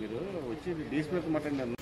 మీరు వచ్చి డీసీపీతో మాట్లాడినారు.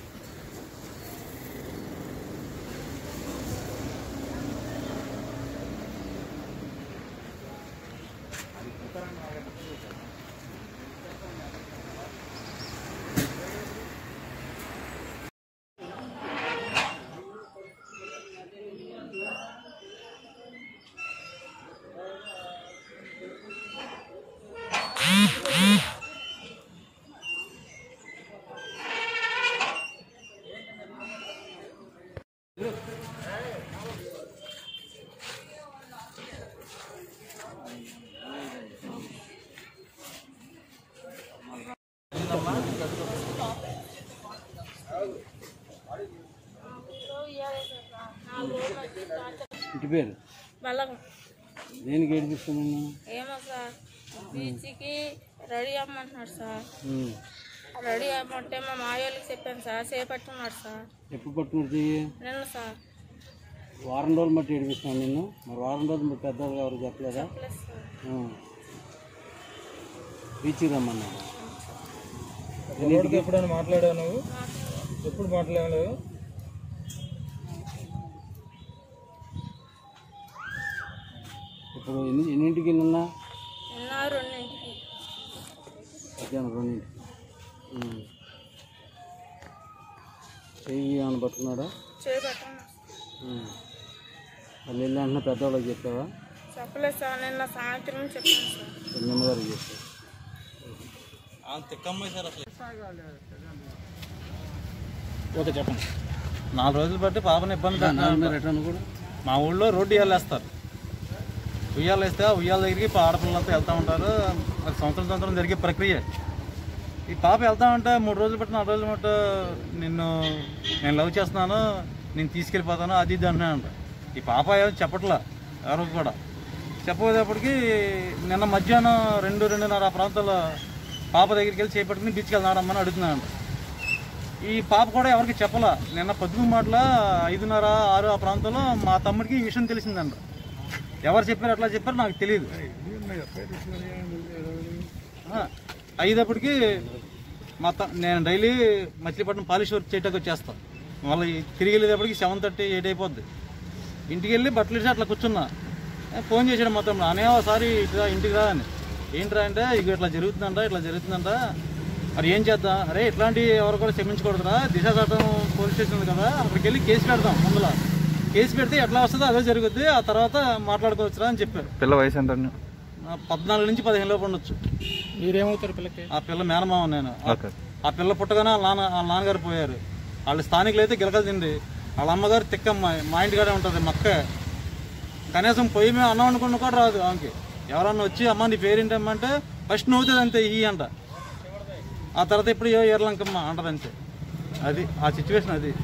ఇంటి పేరు బలం దేనికి ఏడిపిస్తున్నాను ఏమో సార్ బీచ్కి రెడీ అమ్మంటున్నాడు సార్. రెడీ అమ్మంటే మా మాయోళ్ళకి చెప్పాను సార్ చేపట్టున్నాడు సార్. ఎప్పుడు పట్టుకుని చెయ్యి? నిన్న సార్. వారం రోజులు బట్టి ఏడిపిస్తున్నాను నిన్ను. మరి వారం రోజులు మరి పెద్దవాళ్ళు ఎవరు చెప్పలేదా. బీచ్కి రమ్మన్నాను ఎప్పుడైనా మాట్లాడావు నువ్వు? ఎప్పుడు మాట్లాడలేవు? ఇప్పుడు ఎన్ని ఎన్నింటికి నిన్న? రెండింటికి. మధ్యాహ్నం రెండింటికి. చెయ్యి ఏమైనా పట్టుకున్నాడా. మళ్ళీ వెళ్ళి అంటున్నా పెద్దవాళ్ళకి చెప్పావా? చెప్పలేదు సార్ నిన్న సాయంత్రం చెప్పాను సార్. నిమ్మగారికి చెప్పావు. ఓకే చెప్పండి. నాలుగు రోజులు బట్టి పాపని ఇబ్బంది మా ఊళ్ళో రోడ్డు ఉయ్యాలేస్తారు ఉయ్యాలు వేస్తే ఉయ్యాల దగ్గరికి పా- ఆడపిల్లలతో వెళ్తూ ఉంటారు. అది సంవత్సరం సంవత్సరం జరిగే ప్రక్రియ. ఈ పాప వెళ్తా ఉంటే మూడు రోజులు పట్టిన నాలుగు రోజులు పట్ట నిన్ను నేను లవ్ చేస్తున్నాను నేను తీసుకెళ్ళిపోతాను అది ఇది అంటున్నానంట ఈ పాప ఏమో చెప్పట్లా? ఎవరికి కూడా. చెప్పేటప్పటికి నిన్న మధ్యాహ్నం రెండు రెండున్నర ఆ ప్రాంతంలో పాప దగ్గరికి వెళ్ళి చేపట్టుకుని బీచ్కి వెళ్దామని అడుగుతున్నాను ఈ పాప కూడా ఎవరికి చెప్పలా? నిన్న పొద్దున మాటల ఐదున్నర ఆరు ఆ ప్రాంతంలో మా తమ్ముడికి ఈ విషయం తెలిసిందంట. ఎవరు చెప్పారు ఎట్లా చెప్పారు నాకు తెలియదు. అయ్యేటప్పటికి మా నేను డైలీ మచిలీపట్నం పాలిష్ వర్క్ చేయటానికి వచ్చేస్తాను. మళ్ళీ తిరిగి వెళ్ళేటప్పటికి సెవెన్ థర్టీ ఎయిట్ అయిపోద్ది. ఇంటికి వెళ్ళి బట్టలు ఇచ్చి అట్లా కూర్చున్నా. ఫోన్ చేశాడు మొత్తం. అనే ఒకసారి ఇటు రా, ఇంటికి రా అని. ఏంట్రా అంటే ఇక ఇట్లా జరుగుతుందంట ఇట్లా జరుగుతుందంట. మరి ఏం చేద్దాం? అరే ఇట్లాంటి ఎవరు కూడా క్షమించకూడదురా. దిశ చట్టం పోలీస్ స్టేషన్ ఉంది కదా అక్కడికి వెళ్ళి కేసు పెడదాం ముందుల. కేసు పెడితే ఎట్లా వస్తుందో అదే జరుగుద్ది. ఆ తర్వాత మాట్లాడుకోవచ్చురా అని చెప్పారు. పిల్ల వయసు ఎంత పద్నాలుగు నుంచి పదిహేను లోపు ఉండొచ్చు. మీరేమవుతారు పిల్లకి? ఆ పిల్ల మేనమామ నేను. ఆ- పిల్ల పుట్టగానే వాళ్ళ నాన్న వాళ్ళ నాన్నగారు పోయారు. వాళ్ళ స్థానికులు అయితే గిలకలు తిండి. వాళ్ళ అమ్మగారు తిక్కమ్మాయి మా ఇంటికాడే ఉంటుంది మక్క. కనీసం పొయ్యి మేము అన్నం అనుకున్న కూడా రాదు ఆమెకి. ఎవరన్నా వచ్చి అమ్మ నీ పేరేంటమ్మా? అంటే ఫస్ట్ నవ్వుతుంది అంతే ఈ అంట. ఆ తర్వాత ఇప్పుడు ఏ ఎర్లంకమ్మ అంటది అంతే అది ఆ సిచ్యువేషన్ అది.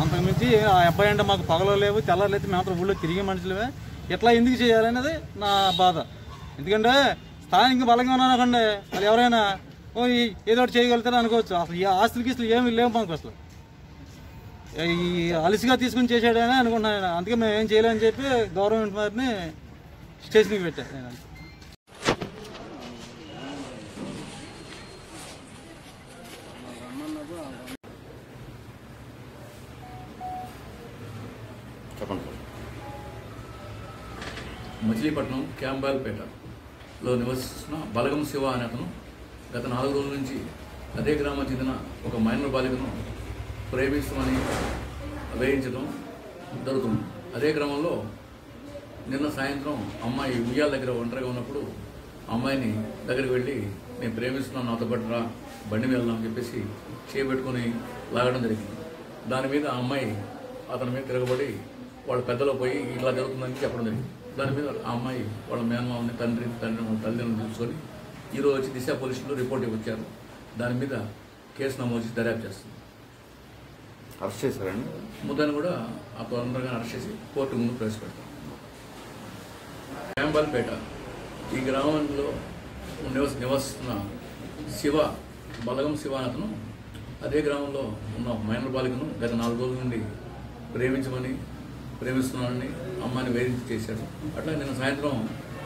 అంతకుమించి ఆ అబ్బాయి అంటే మాకు పగలు లేవు తెల్లారు లేకపోతే ఊళ్ళో తిరిగే మనుషులమే. ఎట్లా ఎందుకు చేయాలనేది నా బాధ. ఎందుకంటే స్థానిక బలంగా ఉన్నానకండి వాళ్ళు ఎవరైనా ఓ ఈ- ఏదో ఒకటి చేయగలుగుతారు? అనుకోవచ్చు. అసలు ఈ ఆస్తులకి అసలు ఏమి లేవు మాకు అసలు. ఈ అలసిగా తీసుకుని చేసాడని అనుకుంటున్నాను అందుకే మేము ఏం చేయలేమని చెప్పి గవర్నమెంట్ వారిని స్టేషన్కి పెట్టాను నేను. చెప్పండి. మచిలీపట్నం క్యాంబాల్పేటలో నివసిస్తున్న బలగం శివ అనే అతను గత నాలుగు రోజుల నుంచి అదే గ్రామం చెందిన ఒక మైనర్ బాలికను ప్రేమిస్తామని వేయించడం జరుగుతుంది. అదే గ్రామంలో నిన్న సాయంత్రం అమ్మాయి ఉయ్యాల దగ్గర ఒంటరిగా ఉన్నప్పుడు అమ్మాయిని దగ్గరికి వెళ్ళి నేను ప్రేమిస్తున్నాను నాతో పాటు రా బండి మీద వెళ్దాం అని చెప్పేసి చేపెట్టుకుని లాగడం జరిగింది. దాని మీద ఆ అమ్మాయి అతని మీద తిరగబడి వాళ్ళ పెద్దలో పోయి ఇలా జరుగుతుందని చెప్పడం జరిగింది. దాని మీద ఆ అమ్మాయి వాళ్ళ మేనమామని తండ్రి తండ్రి తల్లిదండ్రులు తీసుకొని ఈరోజు వచ్చి దిశ పోలీసులు రిపోర్ట్ ఇవ్వచ్చారు. దాని మీద కేసు నమోదు దర్యాప్తు చేస్తుంది అరెస్ట్ చేశారండి? ముద్దాన్ని కూడా ఆ తొందరగా అరెస్ట్ చేసి కోర్టు ముందు ప్రవేశపెడతాం. శాంబాల్పేట ఈ గ్రామంలో నివస నివసిస్తున్న శివ బలగం శివ అనే అతను అదే గ్రామంలో ఉన్న మైనర్ బాలికను గత నాలుగు రోజుల నుండి ప్రేమించమని ప్రేమిస్తున్నానని అమ్మాయిని వేధించి చేశాడు. అట్లా నేను సాయంత్రం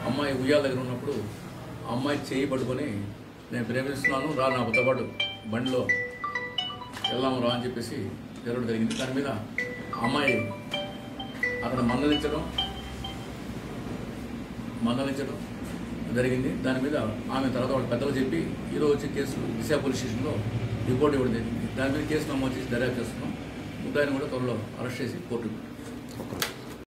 అమ్మాయి ఉయ్యాల దగ్గర ఉన్నప్పుడు అమ్మాయి చేయి పట్టుకొని నేను ప్రేమిస్తున్నాను రా నాతో పాటు బండిలో వెళ్దాము రా అని చెప్పేసి జరగడం జరిగింది. దాని మీద అమ్మాయి అక్కడ మందలించడం మందలించడం జరిగింది. దాని మీద ఆమె తర్వాత వాళ్ళ పెద్దలు చెప్పి ఈరోజు వచ్చి కేసు దిశా పోలీస్ స్టేషన్లో రిపోర్ట్ ఇవ్వడం జరిగింది. దాని మీద కేసు నమోదు చేసి దర్యాప్తు చేస్తున్నాం. ముద్దాయిని కూడా త్వరలో అరెస్ట్ చేసి కోర్టుకు